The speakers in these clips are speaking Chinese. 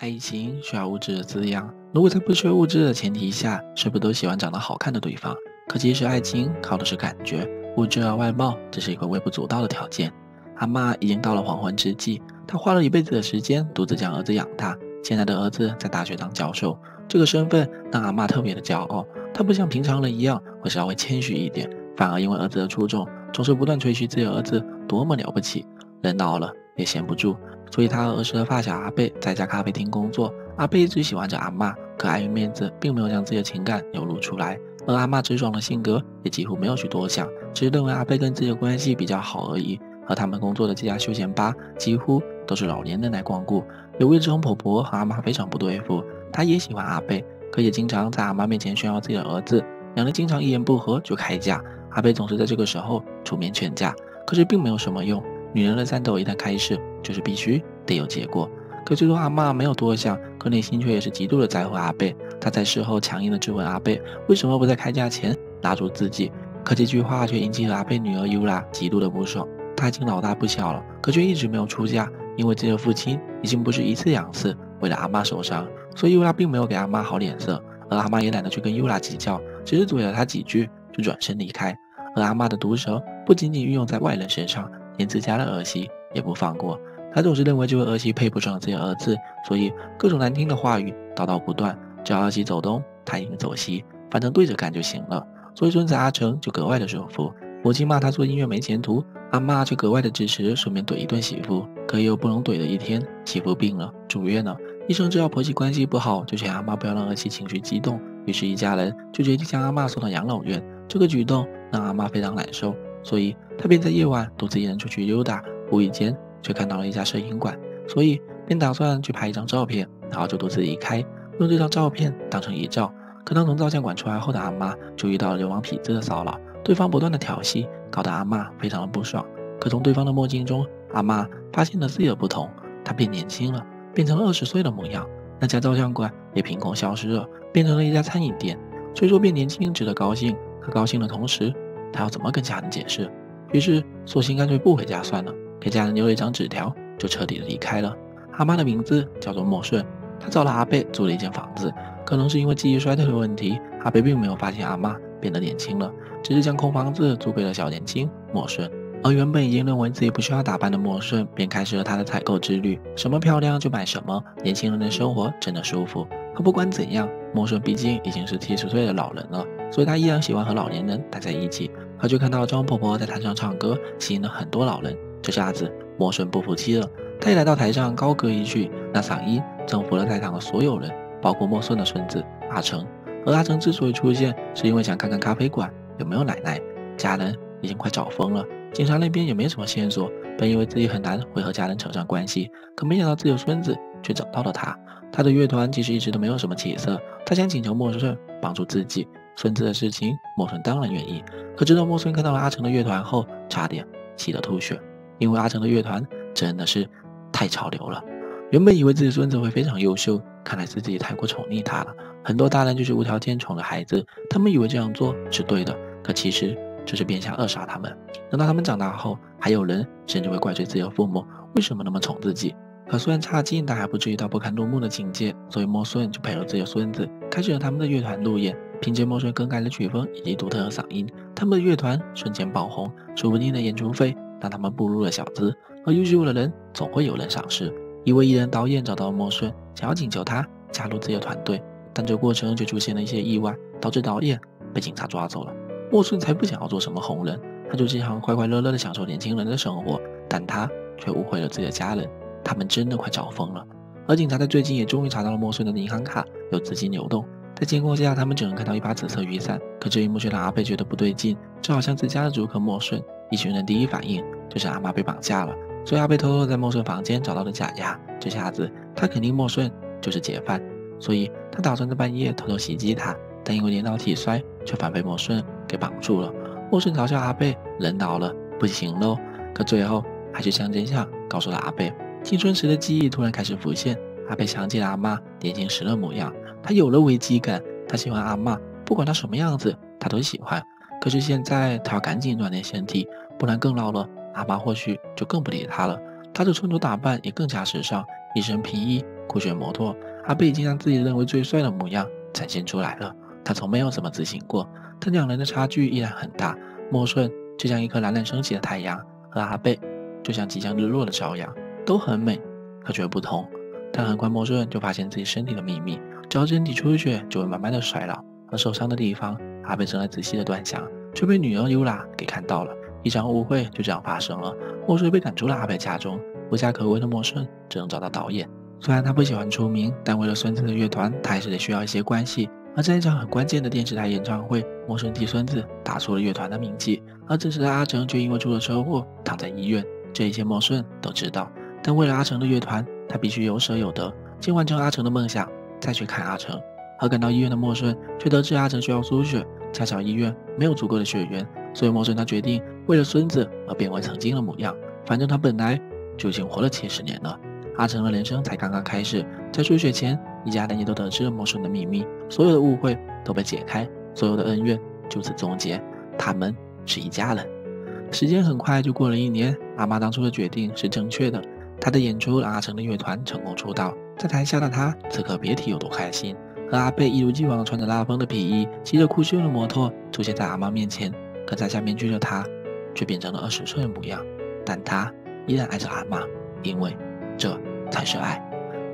爱情需要物质的滋养，如果在不缺物质的前提下，是不是都喜欢长得好看的对方？可其实爱情靠的是感觉，物质和外貌只是一个微不足道的条件。阿妈已经到了黄昏之际，她花了一辈子的时间独自将儿子养大，现在的儿子在大学当教授，这个身份让阿妈特别的骄傲。她不像平常人一样会稍微谦虚一点，反而因为儿子的出众，总是不断吹嘘自己儿子多么了不起。人老了也闲不住。所以，他和儿时的发小阿贝在一家咖啡厅工作。阿贝一直喜欢着阿妈，可碍于面子，并没有将自己的情感流露出来。而阿妈直爽的性格也几乎没有去多想，只是认为阿贝跟自己的关系比较好而已。和他们工作的这家休闲吧几乎都是老年人来光顾。有位这种婆婆和阿妈非常不对付，她也喜欢阿贝，可也经常在阿妈面前炫耀自己的儿子。两人经常一言不合就开架，阿贝总是在这个时候出面劝架，可是并没有什么用。女人的战斗一旦开始，就是必须得有结果。可最终阿妈没有多想，可内心却也是极度的在乎阿贝。她在事后强硬的质问阿贝，为什么不在开价前拉住自己？可这句话却引起了阿贝女儿尤拉极度的不爽。她已经老大不小了，可却一直没有出嫁，因为自己的父亲已经不是一次两次为了阿妈受伤，所以尤拉并没有给阿妈好脸色。而阿妈也懒得去跟尤拉计较，只是怼了她几句就转身离开。而阿妈的毒舌不仅仅运用在外人身上。连自家的儿媳也不放过，他总是认为这位儿媳配不上自己儿子，所以各种难听的话语叨叨不断。只要儿媳走东，他也走西，反正对着干就行了。所以孙子阿成就格外的舒服。母亲骂他做音乐没前途，阿妈却格外的支持，顺便怼一顿媳妇。可也有不能怼的一天，媳妇病了，住院了。医生知道婆媳关系不好，就劝阿妈不要让儿媳情绪激动。于是，一家人就决定将阿妈送到养老院。这个举动让阿妈非常难受。所以他便在夜晚独自一人出去溜达，无意间却看到了一家摄影馆，所以便打算去拍一张照片，然后就独自离开，用这张照片当成遗照。可当从照相馆出来后的阿妈就遇到了流氓痞子的骚扰，对方不断的挑衅，搞得阿妈非常的不爽。可从对方的墨镜中，阿妈发现了自己的不同，她变年轻了，变成了二十岁的模样。那家照相馆也凭空消失了，变成了一家餐饮店。虽说变年轻值得高兴，可高兴的同时。他要怎么跟家人解释？于是索性干脆不回家算了，给家人留了一张纸条，就彻底的离开了。阿妈的名字叫做莫顺，她找了阿贝租了一间房子。可能是因为记忆衰退的问题，阿贝并没有发现阿妈变得年轻了，只是将空房子租给了小年轻莫顺。而原本已经认为自己不需要打扮的莫顺，便开始了他的采购之旅，什么漂亮就买什么。年轻人的生活真的舒服。可不管怎样，莫顺毕竟已经是七十岁的老人了。所以他依然喜欢和老年人待在一起。他就看到张婆婆在台上唱歌，吸引了很多老人。这下子莫顺不服气了，他也来到台上高歌一曲，那嗓音征服了在场的所有人，包括莫顺的孙子阿成。而阿成之所以出现，是因为想看看咖啡馆有没有奶奶。家人已经快找疯了，警察那边也没什么线索。本以为自己很难会和家人扯上关系，可没想到自己的孙子却找到了他。他的乐团其实一直都没有什么起色，他想请求莫顺帮助自己。孙子的事情，莫顺当然愿意。可直到莫顺看到了阿成的乐团后，差点气得吐血，因为阿成的乐团真的是太潮流了。原本以为自己孙子会非常优秀，看来自己太过宠溺他了。很多大人就是无条件宠着孩子，他们以为这样做是对的，可其实这是变相扼杀他们。等到他们长大后，还有人甚至会怪罪自己的父母为什么那么宠自己。可虽然差劲，但还不至于到不堪入目的境界。所以莫顺就陪了自己的孙子，开始了他们的乐团路演。凭借莫顺更改的曲风以及独特的嗓音，他们的乐团瞬间爆红。数不尽的演出费让他们步入了小资。而优秀的人总会有人赏识。一位艺人导演找到了莫顺，想要请求他加入自己的团队，但这过程却出现了一些意外，导致导演被警察抓走了。莫顺才不想要做什么红人，他就只想快快乐乐的享受年轻人的生活。但他却误会了自己的家人，他们真的快找疯了。而警察在最近也终于查到了莫顺的银行卡有资金流动。在监控下，他们只能看到一把紫色雨伞。可这一幕却让阿贝觉得不对劲，就好像自家的主客莫顺。一群人第一反应就是阿妈被绑架了，所以阿贝偷偷在莫顺房间找到了假牙。这下子他肯定莫顺就是劫犯，所以他打算在半夜偷偷袭击他。但因为连脑体衰，却反被莫顺给绑住了。莫顺嘲笑阿贝人老了不行喽，可最后还是将真相告诉了阿贝。青春时的记忆突然开始浮现，阿贝想起了阿妈年轻时的模样。他有了危机感，他喜欢阿妈，不管她什么样子，他都喜欢。可是现在他要赶紧锻炼身体，不然更老了，阿妈或许就更不理他了。他的穿着打扮也更加时尚，一身皮衣，酷炫摩托，阿贝已经将自己认为最帅的模样展现出来了。他从没有怎么自信过，但两人的差距依然很大。莫顺就像一颗冉冉升起的太阳，和阿贝就像即将日落的朝阳，都很美，可却不同。但很快，莫顺就发现自己身体的秘密，只要身体出血，就会慢慢的衰老。而受伤的地方，阿贝正在仔细的端详，却被女儿尤拉给看到了。一场误会就这样发生了，莫顺被赶出了阿贝家中。无家可归的莫顺只能找到导演。虽然他不喜欢出名，但为了孙子的乐团，他还是得需要一些关系。而在一场很关键的电视台演唱会，莫顺替孙子打出了乐团的名气。而此时的阿成却因为出了车祸躺在医院。这一切莫顺都知道，但为了阿成的乐团，他必须有舍有得，先完成阿成的梦想，再去看阿成。而赶到医院的莫顺却得知阿成需要输血，恰巧医院没有足够的血源。所以，莫顺他决定为了孙子而变回曾经的模样。反正他本来就已经活了七十年了，阿成的人生才刚刚开始。在输血前，一家人也都得知了莫顺的秘密，所有的误会都被解开，所有的恩怨就此终结。他们是一家人。时间很快就过了一年，阿妈当初的决定是正确的。她的演出让阿成的乐团成功出道，在台下的他此刻别提有多开心。和阿贝一如既往穿着拉风的皮衣，骑着酷炫的摩托出现在阿妈面前。可摘下面具的他，却变成了二十岁的模样。但他依然爱着阿妈，因为这才是爱。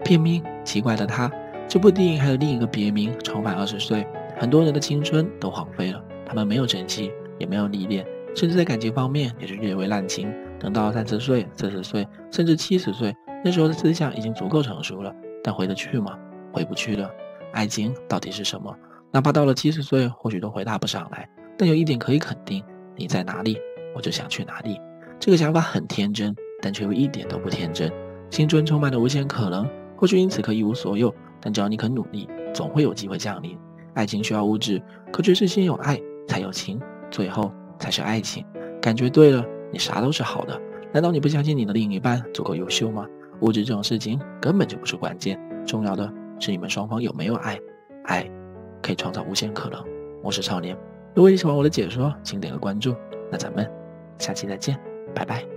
片名《奇怪的他》这部电影还有另一个别名《重返二十岁》。很多人的青春都荒废了，他们没有珍惜，也没有历练，甚至在感情方面也是略微滥情。等到三十岁、四十岁，甚至七十岁，那时候的思想已经足够成熟了，但回得去吗？回不去了。爱情到底是什么？哪怕到了七十岁，或许都回答不上来。但有一点可以肯定，你在哪里，我就想去哪里。这个想法很天真，但却又一点都不天真。青春充满了无限可能，或许因此可以一无所有，但只要你肯努力，总会有机会降临。爱情需要物质，可却是先有爱才有情，最后才是爱情。感觉对了，你啥都是好的。难道你不相信你的另一半足够优秀吗？物质这种事情根本就不是关键，重要的是你们双方有没有爱。爱可以创造无限可能。我是少年。如果你喜欢我的解说，请点个关注。那咱们下期再见，拜拜。